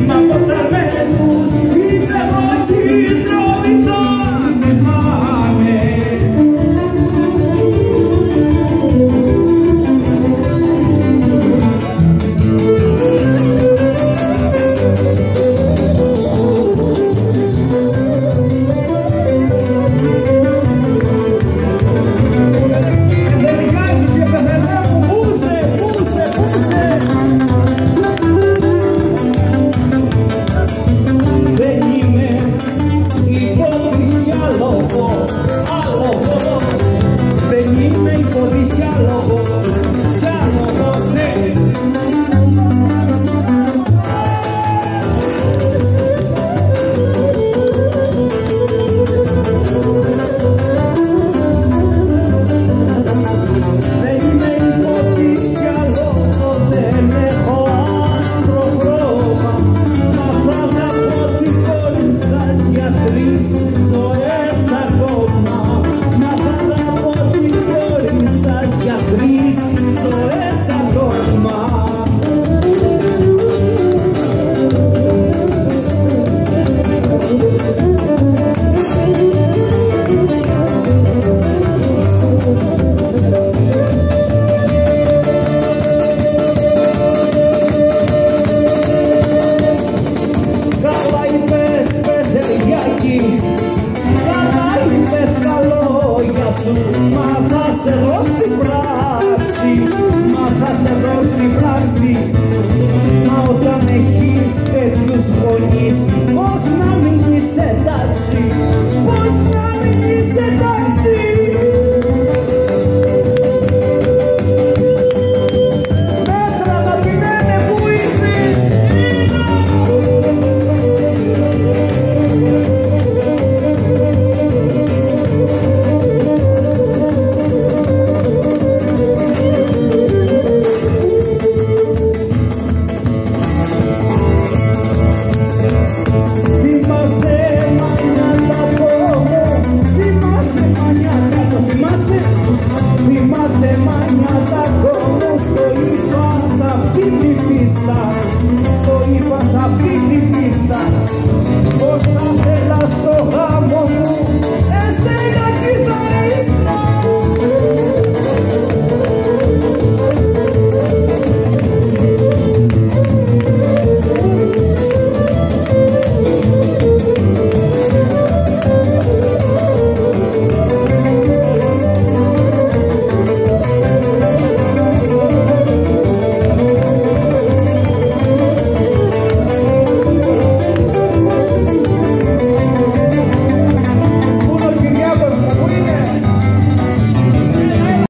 Ma potrà Μα θα σε δω στην πράξη, μα θα σε δω στην πράξη.